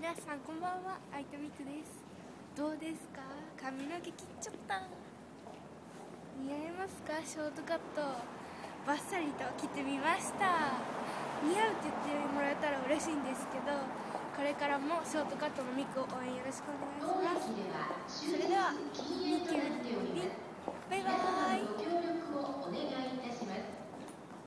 皆さんこんばんはアイトみくです。どうですか？髪の毛切っちゃった。似合いますか？ショートカット。バッサリと切ってみました。似合うって言ってもらえたら嬉しいんですけどこれからもショートカットのミクを応援よろしくお願いします。